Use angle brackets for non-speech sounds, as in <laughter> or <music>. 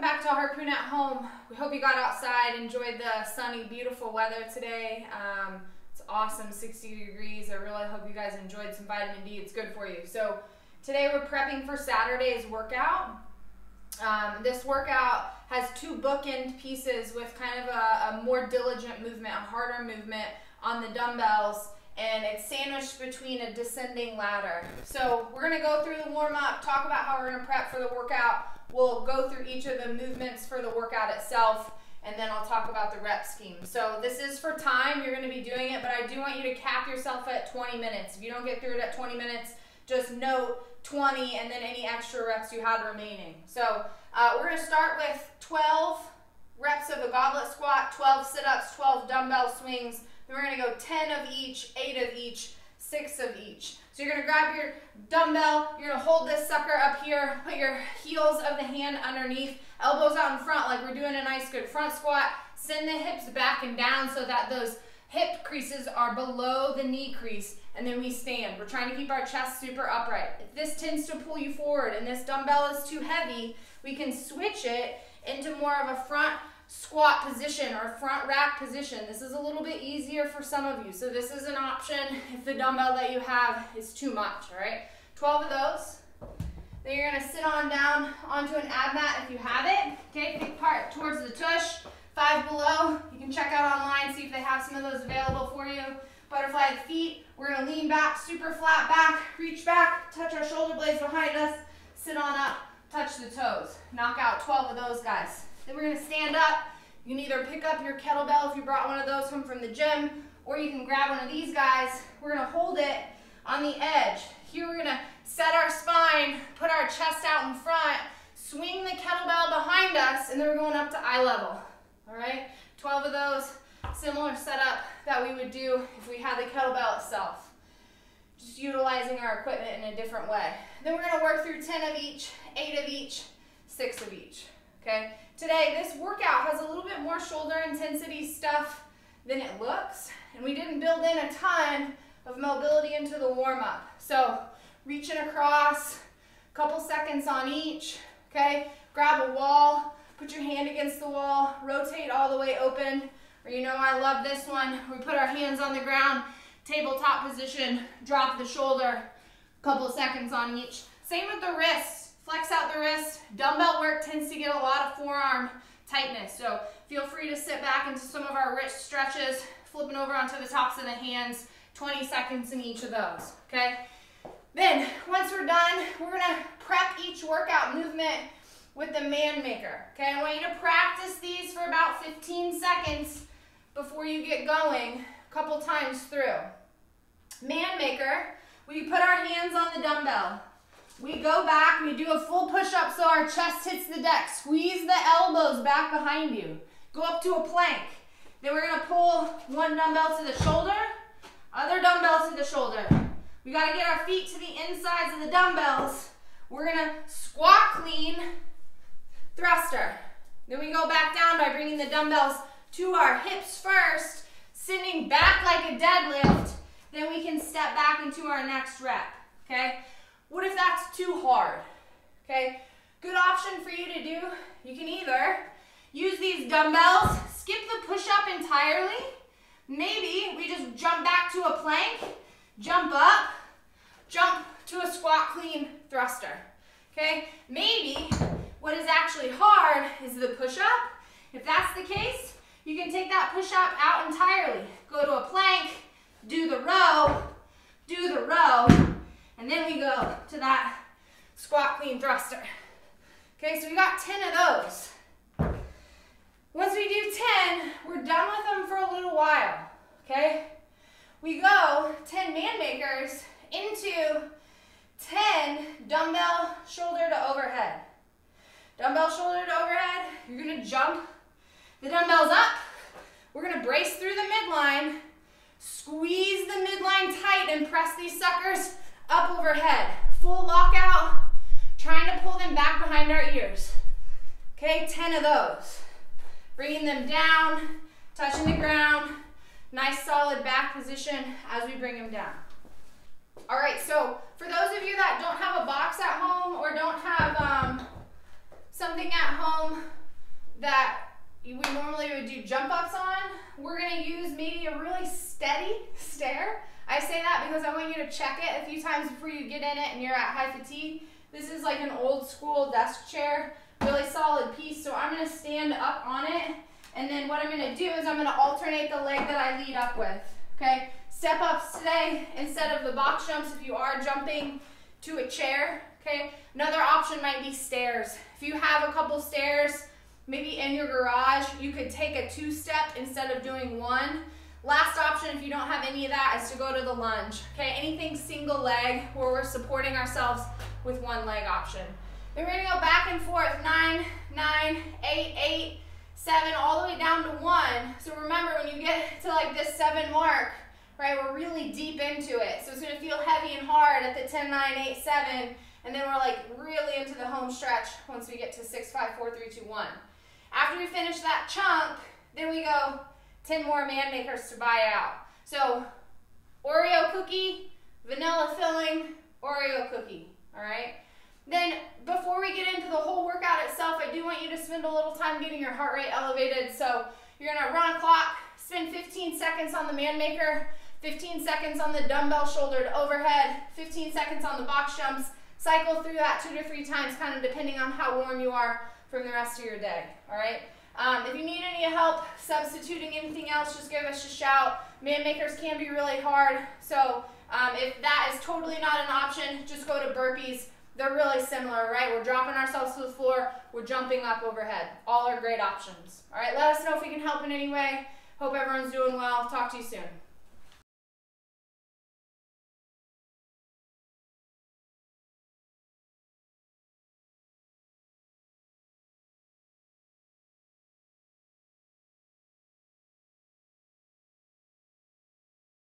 welcome back to Harpoon at Home. We hope you got outside, enjoyed the sunny, beautiful weather today. Um, it's awesome, 60 degrees. I really hope you guys enjoyed some vitamin D. It's good for you. So today we're prepping for Saturday's workout. Um, this workout has two bookend pieces with kind of a, a more diligent movement, a harder movement on the dumbbells and it's sandwiched between a descending ladder. So we're gonna go through the warm up, talk about how we're gonna prep for the workout. We'll go through each of the movements for the workout itself, and then I'll talk about the rep scheme. So this is for time, you're gonna be doing it, but I do want you to cap yourself at 20 minutes. If you don't get through it at 20 minutes, just note 20 and then any extra reps you had remaining. So uh, we're gonna start with 12 reps of a goblet squat, 12 sit-ups, 12 dumbbell swings, then we're gonna go 10 of each, eight of each, six of each. So you're gonna grab your dumbbell, you're gonna hold this sucker up here, put your heels of the hand underneath, elbows out in front like we're doing a nice good front squat. Send the hips back and down so that those hip creases are below the knee crease and then we stand. We're trying to keep our chest super upright. If this tends to pull you forward and this dumbbell is too heavy, we can switch it into more of a front squat position or front rack position. This is a little bit easier for some of you. So this is an option if the dumbbell that you have is too much, all right? 12 of those. Then you're gonna sit on down onto an ab mat if you have it. Okay, pick part towards the tush. Five below, you can check out online, see if they have some of those available for you. Butterfly the feet, we're gonna lean back, super flat back, reach back, touch our shoulder blades behind us, sit on up, touch the toes. Knock out 12 of those guys. Then we're gonna stand up. You can either pick up your kettlebell if you brought one of those home from the gym, or you can grab one of these guys. We're gonna hold it on the edge. Here we're gonna set our spine, put our chest out in front, swing the kettlebell behind us, and then we're going up to eye level. All right, 12 of those, similar setup that we would do if we had the kettlebell itself. Just utilizing our equipment in a different way. Then we're gonna work through 10 of each, eight of each, six of each, okay? Today, this workout has a little bit more shoulder intensity stuff than it looks, and we didn't build in a ton of mobility into the warm-up. So, reaching across, a couple seconds on each, okay? Grab a wall, put your hand against the wall, rotate all the way open, or you know I love this one, we put our hands on the ground, tabletop position, drop the shoulder, a couple seconds on each. Same with the wrists. Flex out the wrist. Dumbbell work tends to get a lot of forearm tightness. So feel free to sit back into some of our wrist stretches, flipping over onto the tops of the hands, 20 seconds in each of those, okay? Then, once we're done, we're gonna prep each workout movement with the man maker, okay? I want you to practice these for about 15 seconds before you get going, a couple times through. Man maker, we put our hands on the dumbbell. We go back, we do a full push-up so our chest hits the deck. Squeeze the elbows back behind you. Go up to a plank. Then we're gonna pull one dumbbell to the shoulder, other dumbbell to the shoulder. We gotta get our feet to the insides of the dumbbells. We're gonna squat clean, thruster. Then we go back down by bringing the dumbbells to our hips first, sending back like a deadlift. Then we can step back into our next rep, okay? What if that's too hard? Okay, good option for you to do. You can either use these dumbbells, skip the push-up entirely. Maybe we just jump back to a plank, jump up, jump to a squat clean thruster. Okay, maybe what is actually hard is the push-up. If that's the case, you can take that push-up out entirely. Go to a plank, do the row, do the row, and then we go to that squat clean thruster. Okay, so we got 10 of those. Once we do 10, we're done with them for a little while, okay? We go 10 man makers into 10 dumbbell shoulder to overhead. Dumbbell shoulder to overhead, you're gonna jump the dumbbells up. We're gonna brace through the midline, squeeze the midline tight and press these suckers up overhead. Full lockout, trying to pull them back behind our ears. Okay, 10 of those. Bringing them down, touching the ground. Nice solid back position as we bring them down. All right, so for those of you that don't have a box at home or don't have um, something at home that we normally would do jump ups on, we're gonna use maybe a really steady <laughs> stair. I say that because I want you to check it a few times before you get in it and you're at high fatigue. This is like an old school desk chair, really solid piece. So I'm gonna stand up on it and then what I'm gonna do is I'm gonna alternate the leg that I lead up with, okay? Step ups today instead of the box jumps if you are jumping to a chair, okay? Another option might be stairs. If you have a couple stairs, maybe in your garage, you could take a two-step instead of doing one. Last option, if you don't have any of that, is to go to the lunge. Okay, anything single leg where we're supporting ourselves with one leg option. Then we're gonna go back and forth, nine, nine, eight, eight, seven, all the way down to one. So remember, when you get to like this seven mark, right, we're really deep into it. So it's gonna feel heavy and hard at the 10, 9, 8, 7, and then we're like really into the home stretch once we get to six, five, four, three, two, one. After we finish that chunk, then we go 10 more man makers to buy out. So Oreo cookie, vanilla filling, Oreo cookie, all right? Then before we get into the whole workout itself, I do want you to spend a little time getting your heart rate elevated. So you're gonna run a clock, spend 15 seconds on the man maker, 15 seconds on the dumbbell shoulder to overhead, 15 seconds on the box jumps, cycle through that two to three times, kind of depending on how warm you are from the rest of your day, all right? Um, if you need any help substituting anything else, just give us a shout. Man makers can be really hard, so um, if that is totally not an option, just go to burpees. They're really similar, right? We're dropping ourselves to the floor, we're jumping up overhead. All are great options. All right, let us know if we can help in any way. Hope everyone's doing well. Talk to you soon.